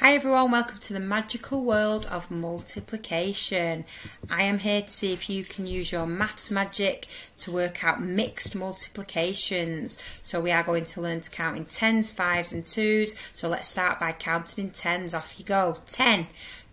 Hi everyone, welcome to the magical world of multiplication. I am here to see if you can use your maths magic to work out mixed multiplications. So we are going to learn to count in tens, fives and twos. So let's start by counting in tens. Off you go. 10,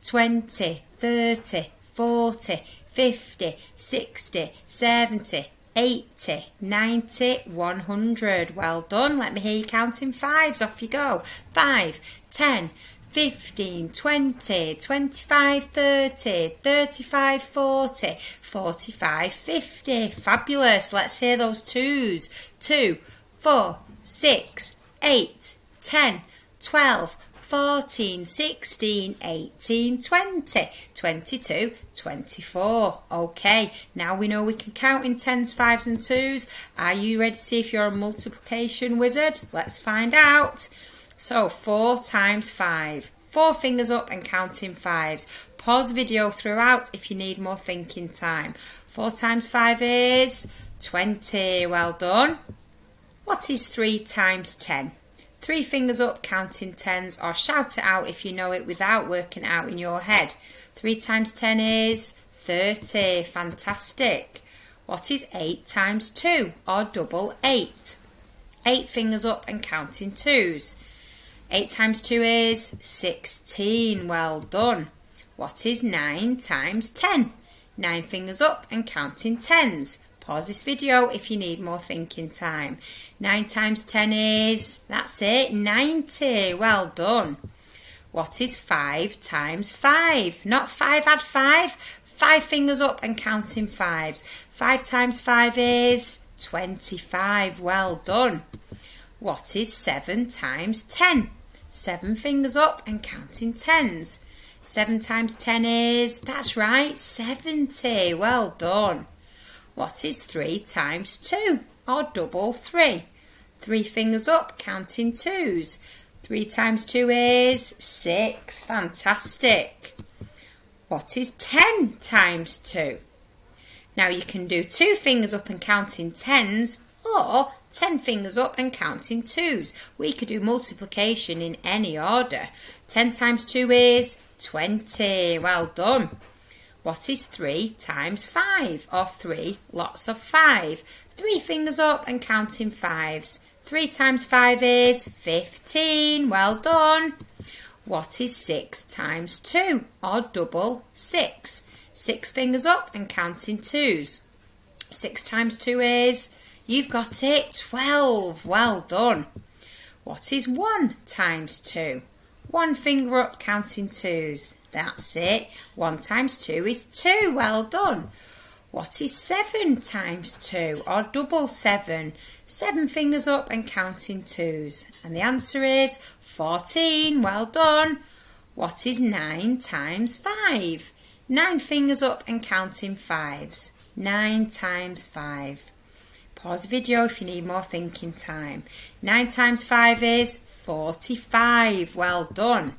20, 30, 40, 50, 60, 70, 80, 90, 100. Well done. Let me hear you counting fives. Off you go. 5, 10, 15, 20, 25, 30, 35, 40, 45, 50. Fabulous. Let's hear those twos. 2, 4, 6, 8, 10, 12, 14, 16, 18, 20, 22, 24. Okay, now we know we can count in tens, fives and twos. Are you ready to see if you're a multiplication wizard? Let's find out. So 4 times 5. Four fingers up and counting fives. Pause video throughout if you need more thinking time. 4 times 5 is 20. Well done. What is 3 times 10? Three fingers up counting tens or shout it out if you know it without working out in your head. 3 times 10 is 30. Fantastic. What is 8 times 2 or double 8? Eight fingers up and counting twos. 8 times 2 is 16. Well done. What is 9 times 10? 9 fingers up and counting tens. Pause this video if you need more thinking time. 9 times 10 is, that's it, 90. Well done. What is 5 times 5? Not 5 add 5. 5 fingers up and counting fives. 5 times 5 is 25. Well done. What is 7 times 10? Seven fingers up and counting tens. Seven times ten is, that's right, 70. Well done. What is three times two? Or double three. Three fingers up, counting twos. Three times two is six. Fantastic. What is ten times two? Now you can do two fingers up and counting tens or 10 fingers up and counting twos. We could do multiplication in any order. 10 times 2 is 20. Well done. What is 3 times 5? Or 3 lots of 5. 3 fingers up and counting fives. 3 times 5 is 15. Well done. What is 6 times 2? Or double 6. 6 fingers up and counting twos. 6 times 2 is You've got it. 12. Well done. What is 1 times 2? One finger up counting twos. That's it. 1 times 2 is 2. Well done. What is 7 times 2 or double 7? 7 fingers up and counting twos. And the answer is 14. Well done. What is 9 times 5? 9 fingers up and counting fives. 9 times 5. Pause video if you need more thinking time. 9 times 5 is 45. Well done.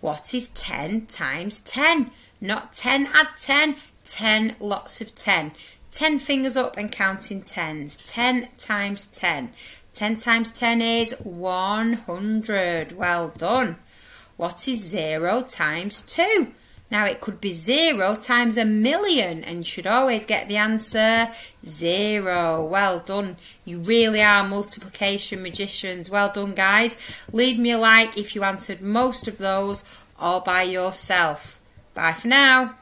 What is 10 times 10? Not 10 add 10, 10 lots of 10. 10 fingers up and counting tens. 10 times 10. 10 times 10 is 100. Well done. What is 0 times 2? Now it could be zero times a million and you should always get the answer zero. Well done. You really are multiplication magicians. Well done guys. Leave me a like if you answered most of those all by yourself. Bye for now.